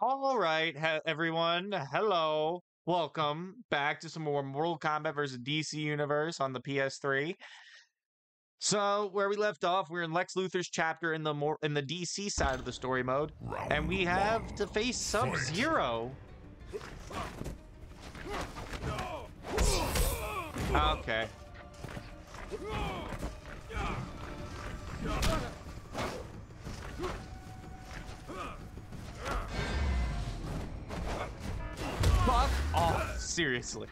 All right, he- everyone. Hello. Welcome back to some more Mortal Kombat versus DC Universe on the PS3. So, where we left off, we're in Lex Luthor's chapter in the more in the DC side of the story mode, and we have to face Sub-Zero. Okay. Fuck off, seriously.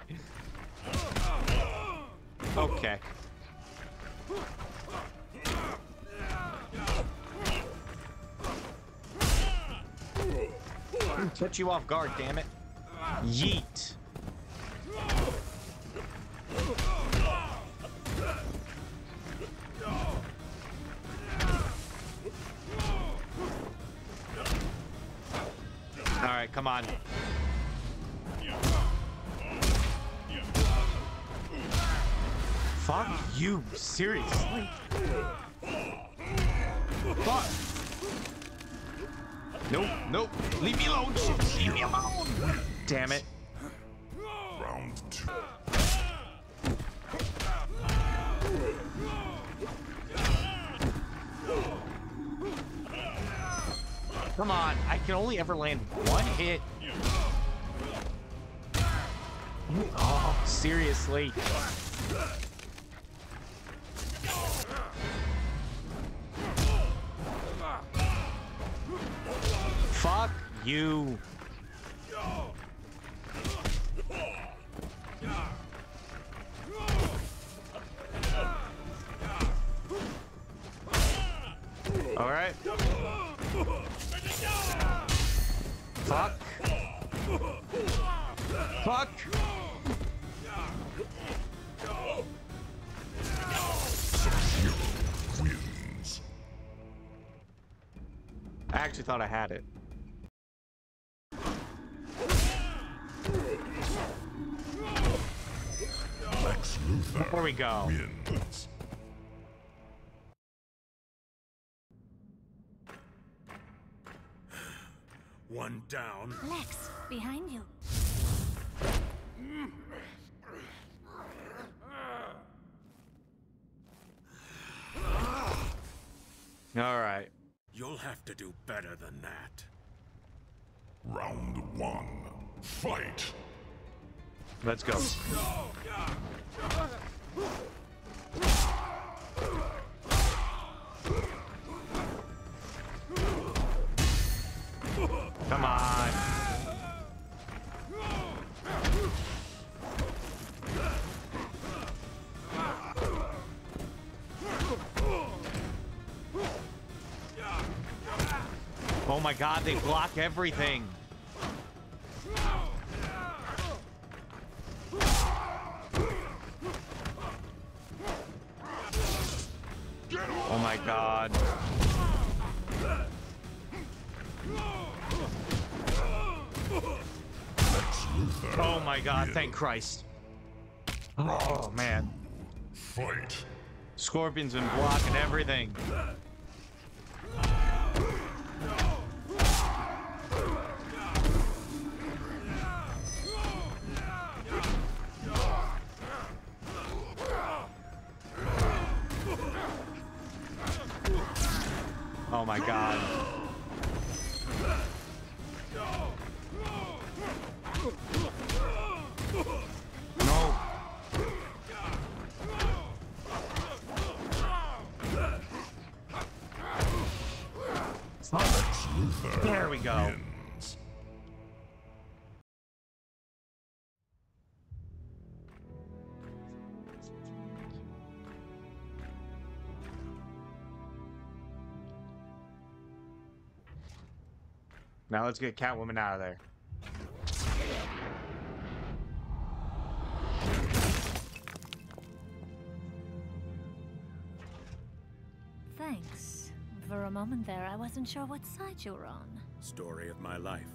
Okay. Catch you off guard, damn it. Yeet. All right, come on. Fuck you, seriously. Fuck. Nope, nope. Leave me alone. shit. Leave me alone. Damn it. Round two. Come on. I can only ever land one hit. Oh, seriously. You. All right. Fuck. Fuck. I actually thought I had it. Lex Luthor we go. wins. One down. Lex, behind you. All right. You'll have to do better than that. Round one. Fight. Let's go. Come on. Oh my god, they block everything. Christ. Oh man. Fight. Scorpion's been blocking everything. Oh my god. Now let's get Catwoman out of there. Thanks. For a moment there, I wasn't sure what side you were on. Story of my life.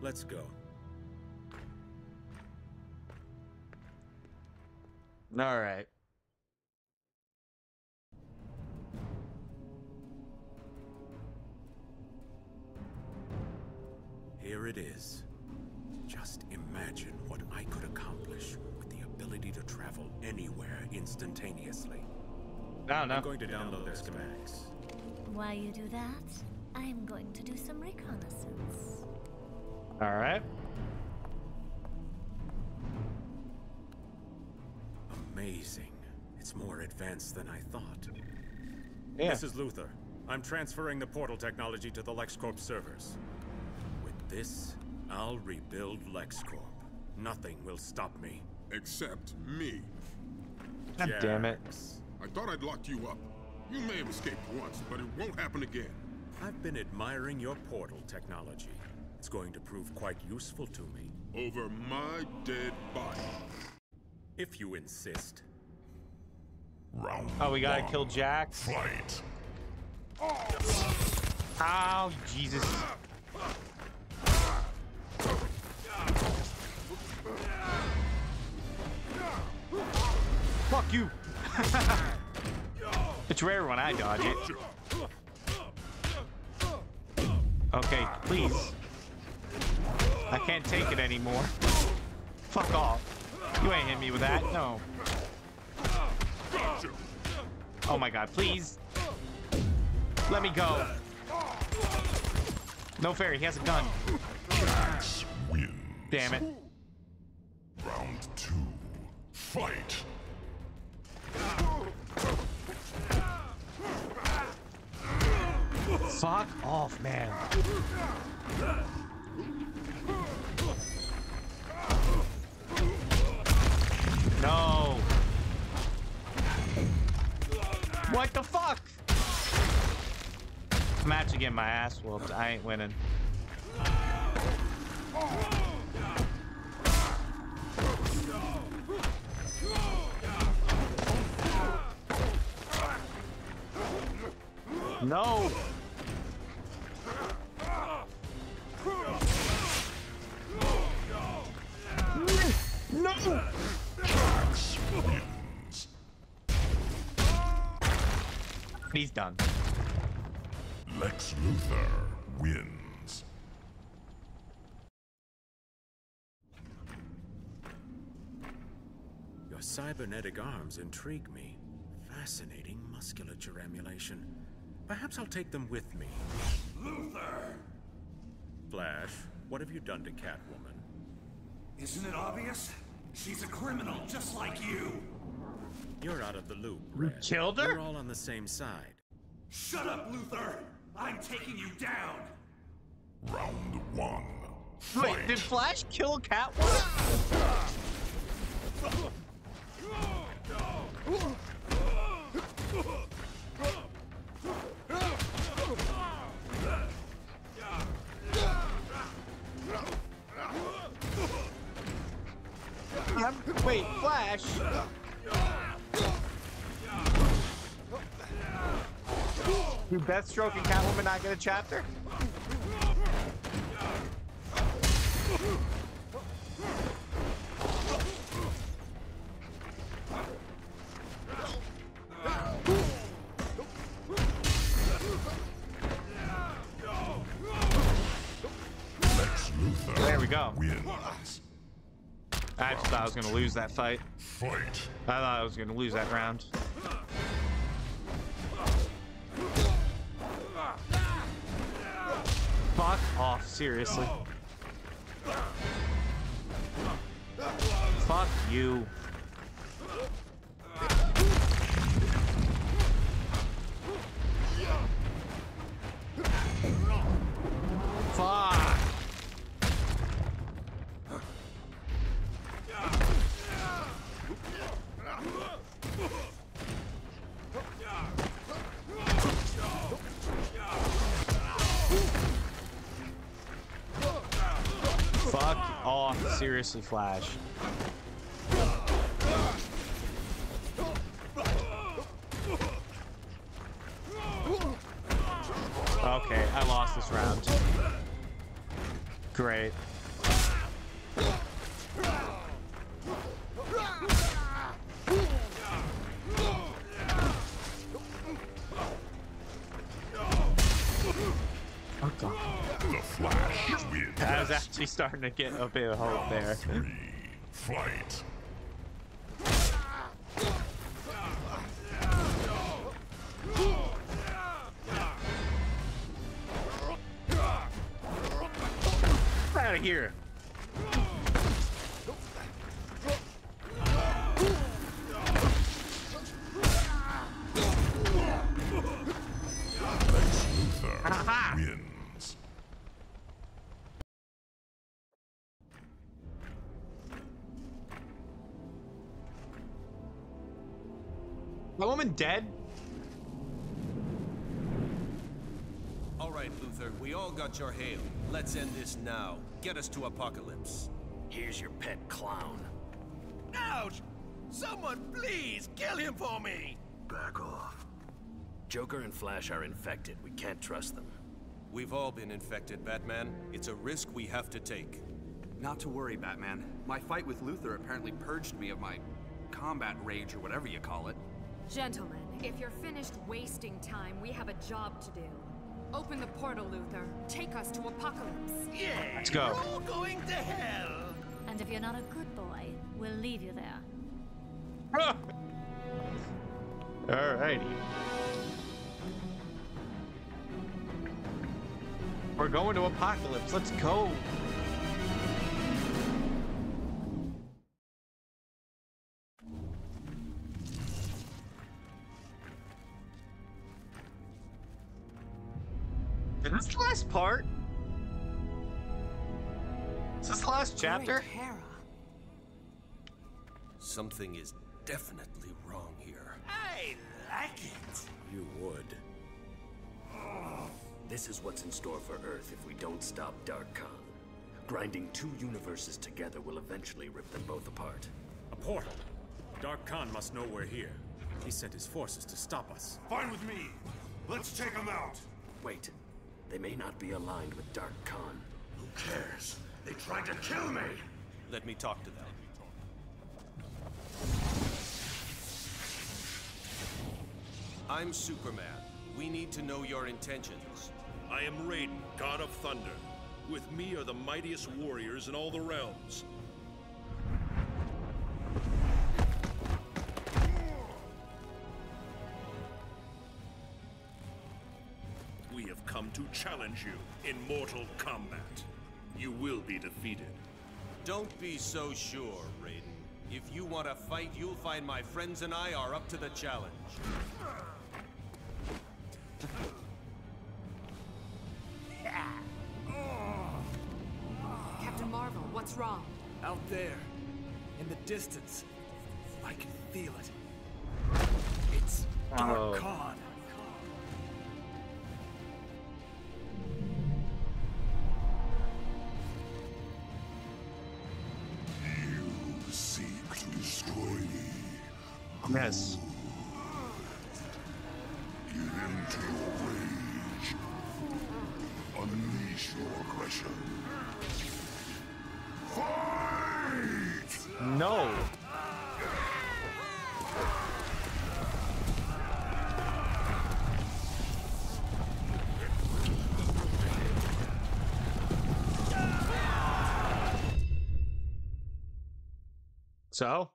Let's go. All right. Here it is. Just imagine what I could accomplish with the ability to travel anywhere instantaneously. I don't. I'm going to download their schematics. While you do that, I'm going to do some reconnaissance. All right. Amazing. It's more advanced than I thought. Yeah. This is Luthor. I'm transferring the portal technology to the LexCorp servers. With this, I'll rebuild LexCorp. Nothing will stop me. Except me. God damn it. I thought I'd locked you up. You may have escaped once, but it won't happen again. I've been admiring your portal technology. It's going to prove quite useful to me. Over my dead body. If you insist. Round Oh, we gotta one. kill Jax. Fight. Oh, Jesus. Fuck you. it's rare when I dodge it. Okay, please. I can't take it anymore. Fuck off. You ain't hit me with that. No. Oh my god, please. Let me go. No fairy, he has a gun. Damn it. Round two. Fight. Fuck off, man. No. What the fuck? Match again, my ass whooped. I ain't winning. No. Cybernetic arms intrigue me. Fascinating musculature emulation. Perhaps I'll take them with me. Luthor! Flash, what have you done to Catwoman? Isn't it obvious? She's a criminal just like you! You're out of the loop, Red. killed her? We're all on the same side. Shut up, Luthor! I'm taking you down! Round one. Wait, did Flash kill Catwoman? I'm- Wait, Flash? Do Deathstroke and Catwoman not get a chapter? We go. wins. I just thought I was gonna lose that fight. Fight. I thought I was gonna lose that round. Fuck off, seriously. Fuck you. Fuck seriously, Flash. Okay, I lost this round. Great. Actually starting to get a bit of hope there. Three. Fight. My woman dead? All right, Luthor, we all got your hail. Let's end this now. Get us to Apokolips. Here's your pet clown. Ouch! Someone please kill him for me! Back off. Joker and Flash are infected. We can't trust them. We've all been infected, Batman. It's a risk we have to take. Not to worry, Batman. My fight with Luthor apparently purged me of my combat rage or whatever you call it. Gentlemen, if you're finished wasting time, we have a job to do. Open the portal, Luthor. Take us to Apokolips. Yeah! Let's go. We're all going to hell! And if you're not a good boy, we'll leave you there. Alrighty. We're going to Apokolips. Let's go. Is this the last part? Is this the last chapter? Great Hera. Something is definitely wrong here. I like it. You would. This is what's in store for Earth if we don't stop Dark Kahn. Grinding two universes together will eventually rip them both apart. A portal. Dark Kahn must know we're here. He sent his forces to stop us. Fine with me. Let's take him out. Wait, they may not be aligned with Dark Kahn. Who cares? They tried to kill me. Let me talk to them. I'm Superman. We need to know your intentions. I am Raiden, God of Thunder. With me are the mightiest warriors in all the realms. Come to challenge you in mortal combat. You will be defeated. Don't be so sure, Raiden. If you want to fight, you'll find my friends and I are up to the challenge. Captain Marvel, what's wrong? Out there, in the distance, Yes. Give in to your rage. Unleash your aggression. Fight! No. So,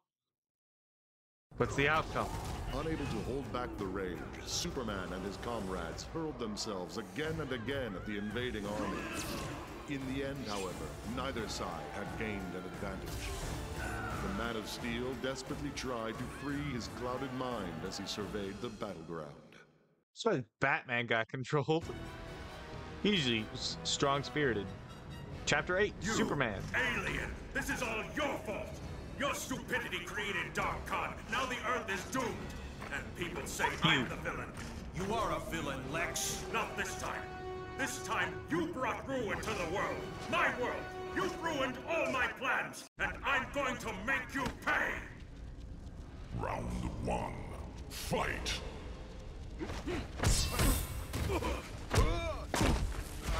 what's the outcome? Unable to hold back the rage, Superman and his comrades hurled themselves again and again at the invading army. In the end, however, neither side had gained an advantage. The Man of Steel desperately tried to free his clouded mind as he surveyed the battleground. So Batman got controlled. He's usually strong-spirited. Chapter 8, You, Superman. Alien, this is all your fault. Your stupidity created Dark Kahn. Now the Earth is doomed. And people say I'm the villain. You are a villain, Lex. Not this time. This time, you brought ruin to the world. My world. You've ruined all my plans. And I'm going to make you pay. Round one. Fight!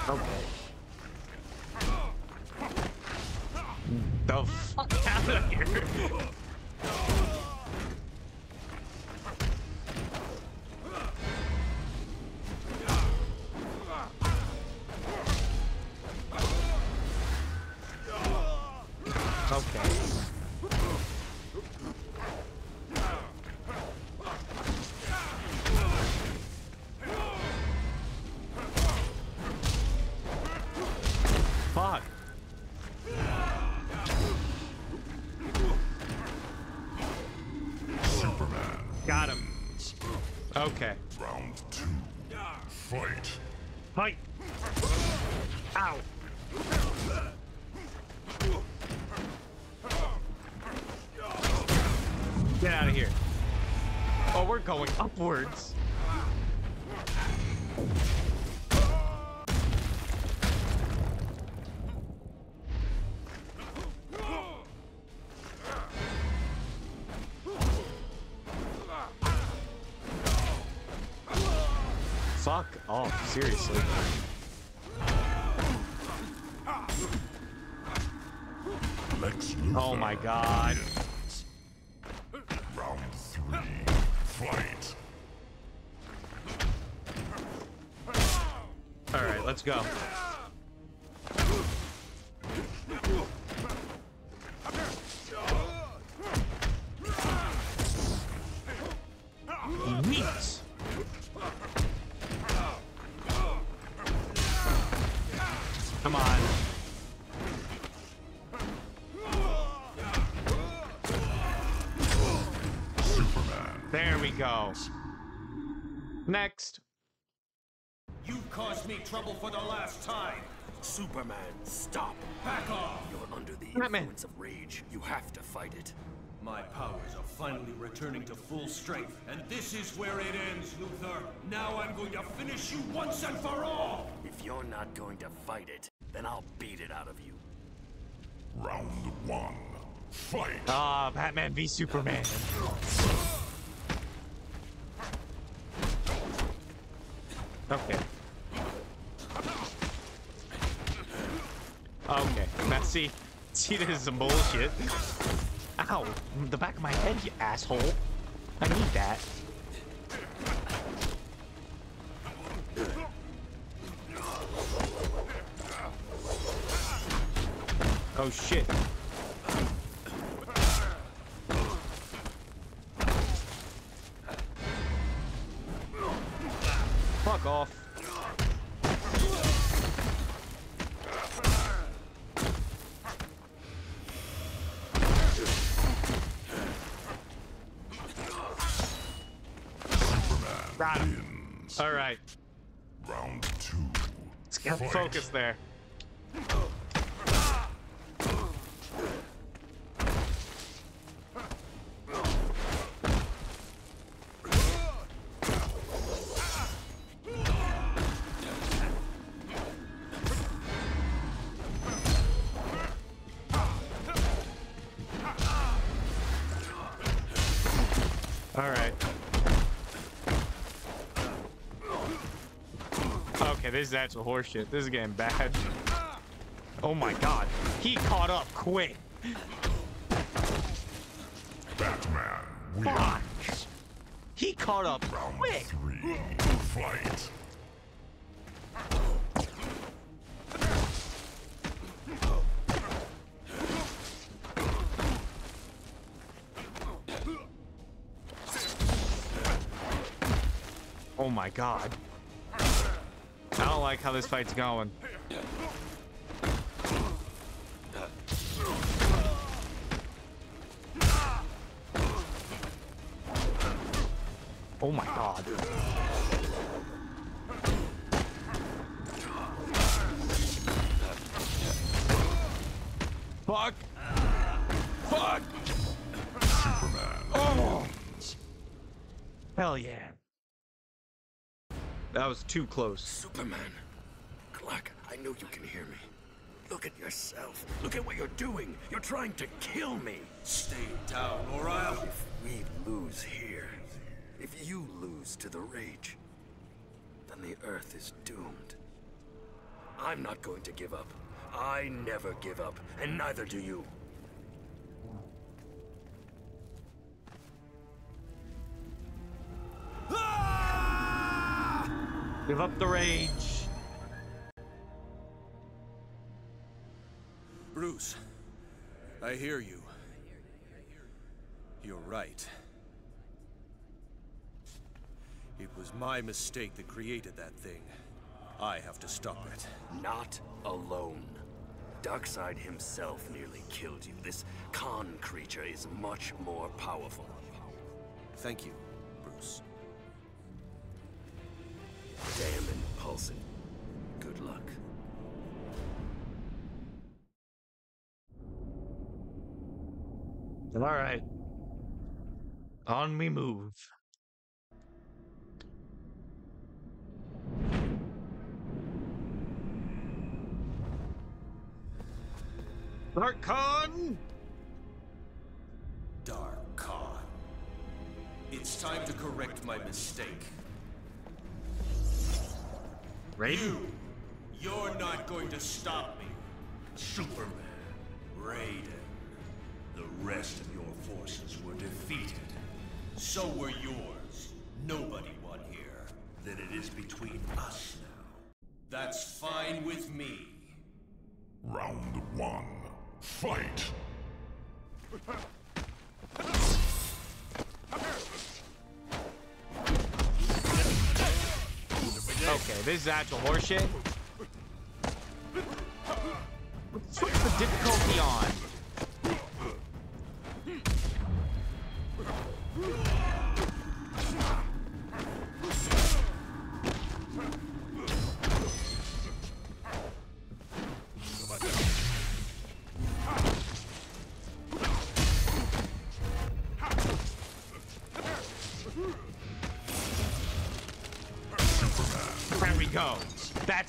Okay. The fuck out here. Fight. Ow. Get out of here. Oh, we're going upwards. Let's go. Neat. Come on. Superman. There we go. Next. You've caused me trouble for the last time. Superman, stop. Back off. You're under the Batman. influence of rage. You have to fight it. My powers are finally returning to full strength, and this is where it ends, Luthor. Now I'm going to finish you once and for all! If you're not going to fight it, then I'll beat it out of you. Round one. Fight. Ah, Batman v Superman. Okay. Okay, now see, see this is some bullshit. Ow, the back of my head, you asshole. I need that. Oh shit. There. All right. Okay, this is actual horseshit. This is getting bad. Oh my god. He caught up quick. Batman Fuck. He caught up Round quick. three. Fight. Oh my god. Don't like how this fight's going. Oh my god. Fuck. Fuck. Superman Oh. Hell yeah. That was too close. Superman. Clark, I know you can hear me. Look at yourself. Look at what you're doing. You're trying to kill me. Stay down, or I'll. If we lose here, if you lose to the rage, then the Earth is doomed. I'm not going to give up. I never give up, and neither do you. Give up the rage. Bruce, I hear you. You're right. It was my mistake that created that thing. I have to stop it. Not alone. Darkseid himself nearly killed you. This Kahn creature is much more powerful. Thank you, Bruce. Damn impulsive. Good luck. All right. On we move. Dark Kahn! Dark Kahn. It's time to correct my mistake. Raiden? You! You're not going to stop me. Superman. Raiden. The rest of your forces were defeated. So were yours. Nobody won here. Then it is between us now. That's fine with me. Round one. Fight! This is actual horseshit. What's the difficulty on?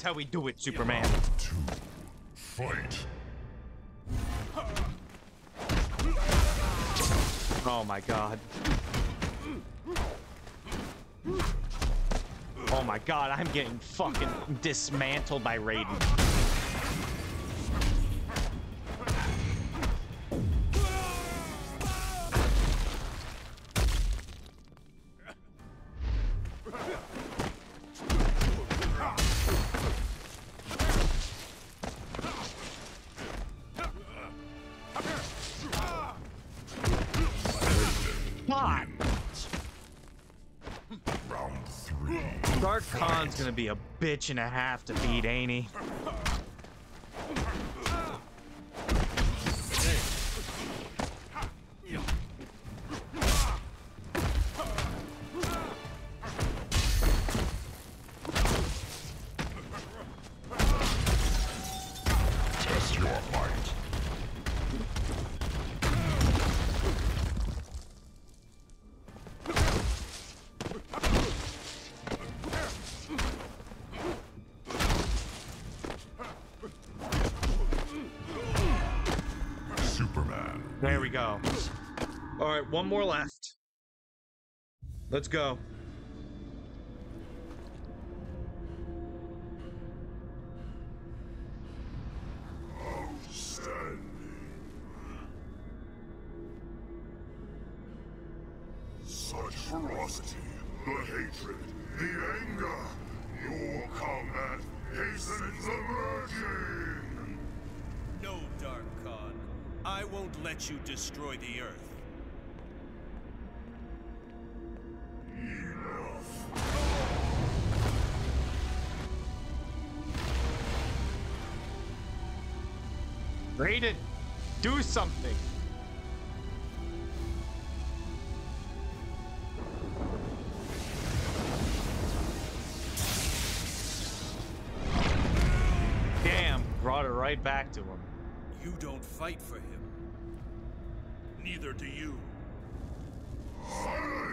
That's how we do it, Superman. Two. Fight! Oh my god. Oh my god, I'm getting fucking dismantled by Raiden. Gonna be a bitch and a half to beat, ain't he? There we go. All right, one more left. Let's go. Right back to him. You don't fight for him. Neither do you.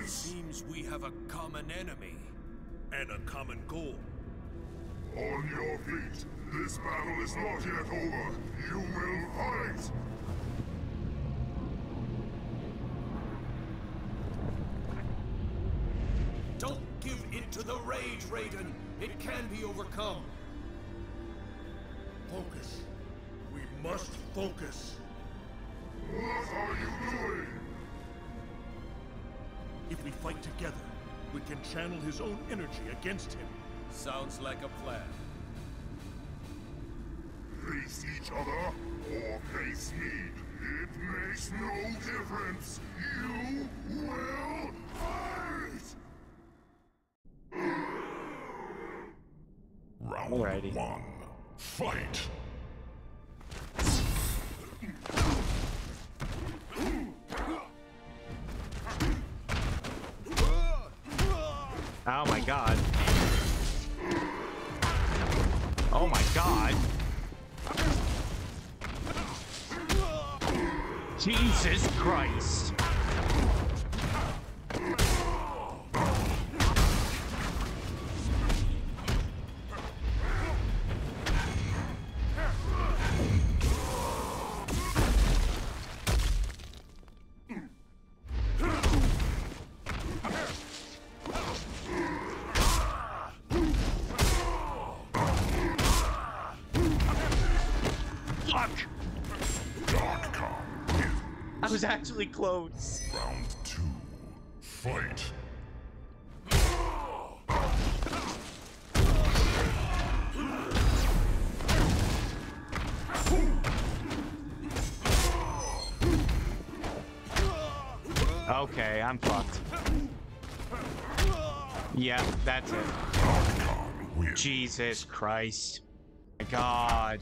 Seems we have a common enemy. And a common goal. On your feet. This battle is not yet over. You will fight. Don't give in to the rage, Raiden. It can be overcome. Focus. We must focus. What are you doing? If we fight together, we can channel his own energy against him. Sounds like a plan. Face each other or face me. It makes no difference. You will fight! Round Alrighty. one. Fight! Oh my god. Oh my god. Jesus Christ. Was actually close. Round two. Fight! Okay, I'm fucked. Yeah, that's it. Jesus Christ. My God.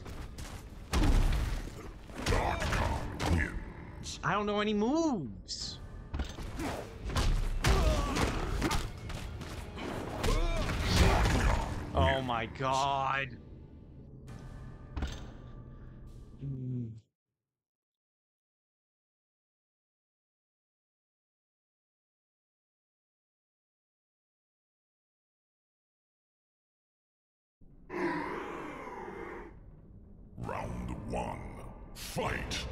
I don't know any moves. Oh my God. Hmm. Round one. Fight!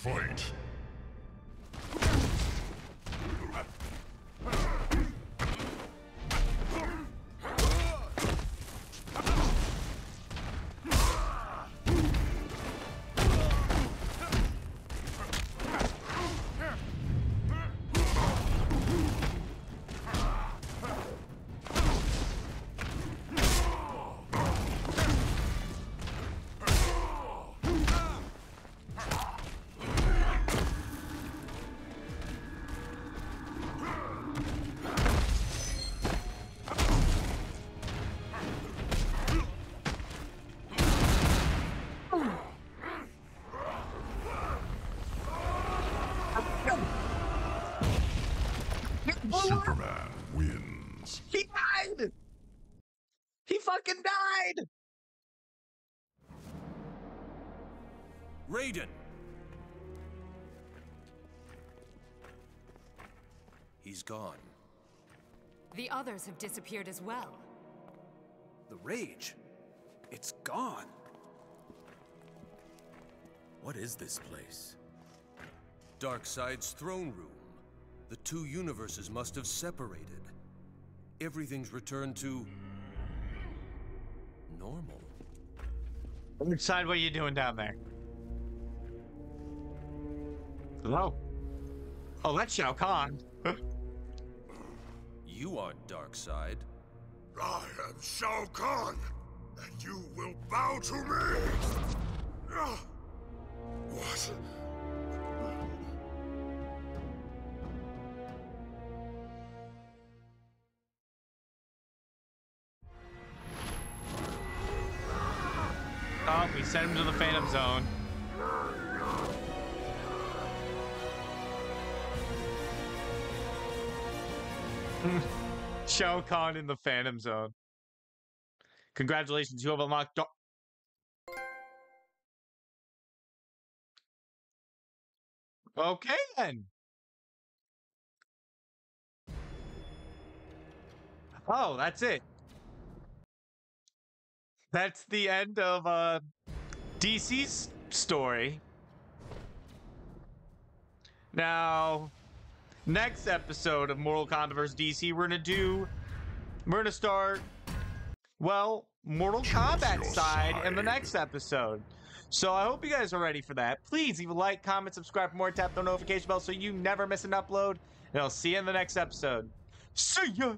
Fight! Raiden! He's gone. The others have disappeared as well. The rage. It's gone. What is this place? Darkseid's throne room. The two universes must have separated. Everything's returned to... normal. Darkseid what are you doing down there. Hello? Oh, that's Shao Kahn. You aren't Darkseid. I am Shao Kahn, and you will bow to me! Ah! What? Oh, we sent him to the Phantom Zone. Shao Kahn in the Phantom Zone. Congratulations, you have unlocked. Okay then. Oh, that's it. That's the end of uh DC's story. Now, next episode of Mortal Kombat vs. DC, we're gonna do, we're gonna start, well, Mortal Kombat side in the next episode. So I hope you guys are ready for that. Please leave a like, comment, subscribe for more, tap the notification bell so you never miss an upload. And I'll see you in the next episode. See ya!